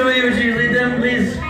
show you what you rhythm, please.